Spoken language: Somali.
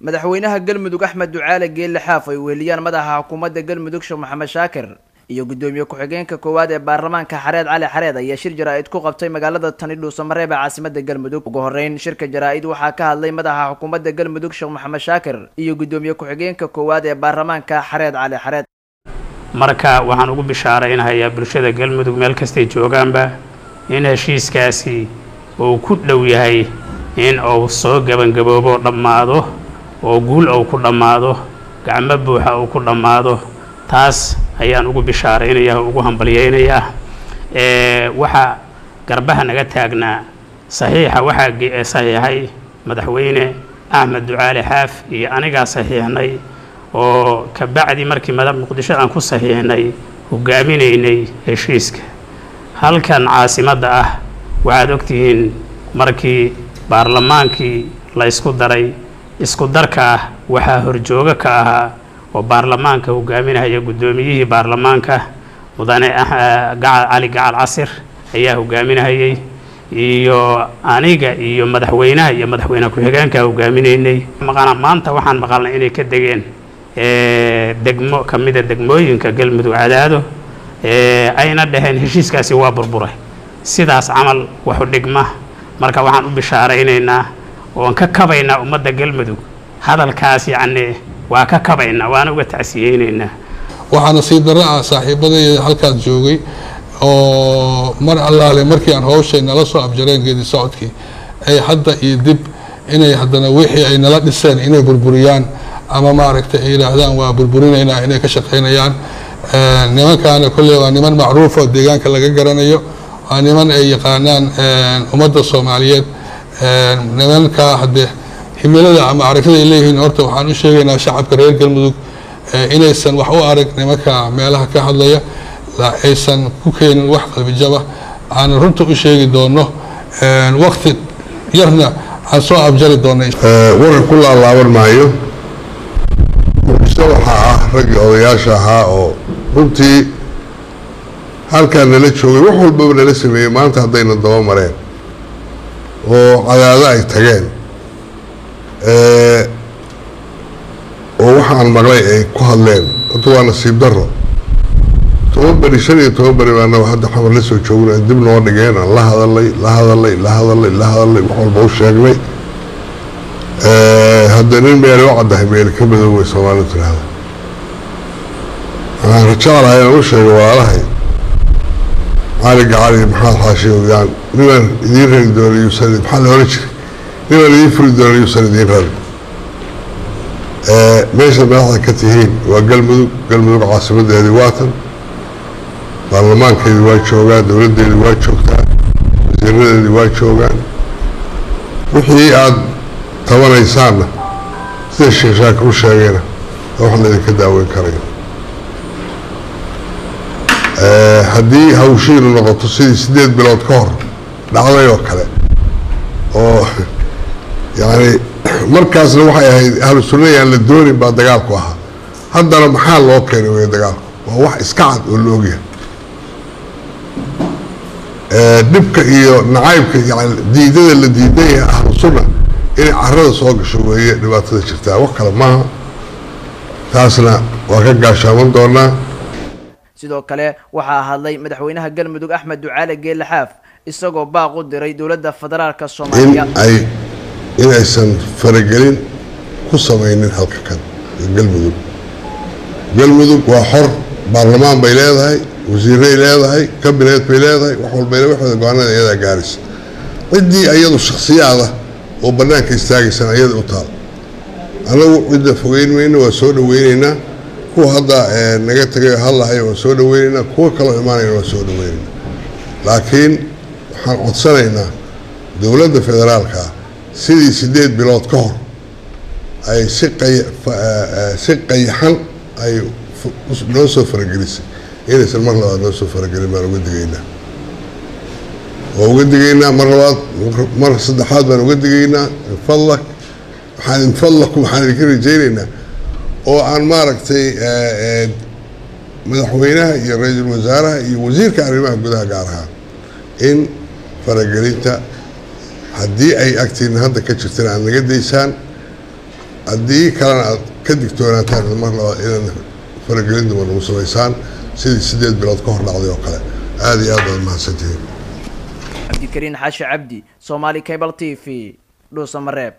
madaxweynaha galmudug axmed ducaale geelle xaaf ay weheliyaan madaxa xukuumadda galmudug sheekh maxamed shaakir iyo guddoomiye ku-xigeenka koowaad ee baarlamaanka xareed cali xareed ayaa shir jaraa-id ku qabtay magaalada tani dhuusamareeb ee caasimada galmudug. Ugu horeyn shirka jaraa-id waxaa ka hadlay madaxa xukuumadda galmudug sheekh maxamed shaakir iyo guddoomiye ku-xigeenka koowaad ee baarlamaanka xareed cali xareed. Marka waxaan ugu bishaaraynahayaa bulshada galmudug meel kastay joogaanba in heshiiskaasi uu ku dhow yahay in uu soo gebangaboobo dhammaado oo guul uu ku dhammaado gacmo buuxa uu ku dhammaado taas ayaan ugu bishaaraynayaa oo ugu hambalyaynayaa. Waxaa garbaha naga taagnaa saxiixa waxaa saxiixay madaxweyne axmed ducaali xaaf iyo anigaa saxiixnay oo ka bacdi markii mada muqdisho aan ku saxiixnay hogaaminaynay heshiiska. Halkan caasimadda ah waxaad ogtihiin markii baarlamaankii la ysku daray isku darka ah waxaa horjoogo ka ahaa oo baarlamaanka hogaaminahaya guddoomiyihii baarlamaanka mudane cali gacal casir ayaa hogaaminahayay iyo aniga iyo madaxweynaha iyo madaxweyne ku-xigeenka hogaaminaynay maanta waxaan maqalnay inay ka degeen degmo ka mida degmooyinka galmudug cadaado ayna dhaheen heshiiskaasi waa burburay. Sidaas camal waxu dhigma. Marka waxaan u bishaaraynaynaa oon ka kabaynaa ummadda galmudug. Hadalkaas yacni waa ka kabaynaa waana uga tacsiyeynaynaa waxaana sii daro ah saaxiibadayda halkaas joogay oo mar allaale markii aan hawshay nala soo abjareen geedi socodkii ay hadda iyo dib inay haddana wixii ay nala dhiseen inay burburiyaan ama maaragtay ay yidhaahdaan waa burburinaynaa inay ka shaqaynayaan. Nimankaana kolley waa niman macruuf oo deegaanka laga garanayo. Waa niman ay yaqaanaan ummadda soomaaliyeed nimankaa haddee himilada ama aragtida ay leeyihiin horta waxaan u sheegaynaa shacabka reer galmudug inaysan wax u arag nimanka meelaha ka hadlaya aysan ku keenin wax qalbijaba aan runta u sheegi doono wakti yarna aan soo abjari doona waran ku laalaaban maayo. Muqdisho waxaa ah raggii odayaasha ahaa oo runtii halkaa nala joogay wax walbaba nala sameeyey maanta haddayna daba mareen oo cadaado ay tageen. Oo waxaan maqlay ay ku hadleen. Horta waa nasiib daro toban shan iyo toban beri baana hadda xamar la soo joogna dib noo dhigeen aan la hadalay la hadalay la hadalay la hadalay wax walba u sheegnay. Hadda nin meeli u caddahay meeli ka madoowey soomaalidu tiraahda waxaan rajeclahay inaan u sheego walaalahay cali gacali maxaad xaashiyaan ninaan idiin rari doona yuusan maxaa la oran jiray ninaan idiin furi doona yuusan idiin rari meesha madaxda ka tihiin waa galmudug galmudug caasimadeedii waatan baarlamaankeedii waa joogaan dowladdeedii waa joogtaa wasiiradeedii waa joogaan wixii aada tabanaysaanna sida sheekh shaakir u sheegayna wax laydinka daaweyn karayo haddii hawshiinu noqoto sidii sideed bilood ka hor dhacday oo kale oo yacni markaasna waxay ahayd ahlu sunna yaan la doonin baa dagaalku ahaa. Haddana maxaa loo keenay wey dagaalku? Waa wax iska cad oo la ogyahay. Dhibka iyo nacaybka yani diidada la diidan yahay ahlu sunna inay carada soo gasho weeye dhibaatada jirtaa. Wax kale maaha. Taasna waa ka gaashaaman doonaa sidoo kale waxaa hadlay madaxweynaha galmudug axmed ducaale geelle xaaf isagoo baaq u diray dowladda federaalka soomaaliya. Ay in aysan faragelin ku samaynin halka kan galmudug. Galmudug waa xor baarlamaan bay leedahay wasiiray leedahay kabineed bay leedahay wax walbayna waxooda go'aanada iyadaa gaaraysa. Ciddii iyadu shaksiyaada oo bannaanka istaagaysan iyada u taal. Anagu cidda fogeyn mayno waa soo dhaweyneynaa kuwa hadda naga tagay hadlahay waa soo dhaweyneynaa kuwa kaloo imaanayna waa soo dhaweyneynaa laakiin waxaan codsanaynaa dowladda federaalka sidii sideed bilood ka hor ay si qay si qayaxan ay noo soo faragelisay. Inaysan mar labaad noo soo faragelin baan uga digaynaa. Waa uga digaynaa mar labaad mar saddexaad baan uga digaynaa. Min fadlak waxaan min fadlakum waxaan idinka rajaynaynaa oo aan maaragtay madaxweynaha iyo ra'iisul wasaaraha iyo wasiirka arrimaha gudaha gaar ahaan in faragelinta haddii ay agtiina hadda ka jirtana aad naga daysaan haddii kalena aad ka digtoonaataan mar labaad inaan faragelin duban ugu samaysaan sidii sideed bilood ka hor dhacday oo kale. Aada iyo aad baad mahadsantihiin. Cabdikariin xaashi cabdi somaali cable t v dhuusamareeb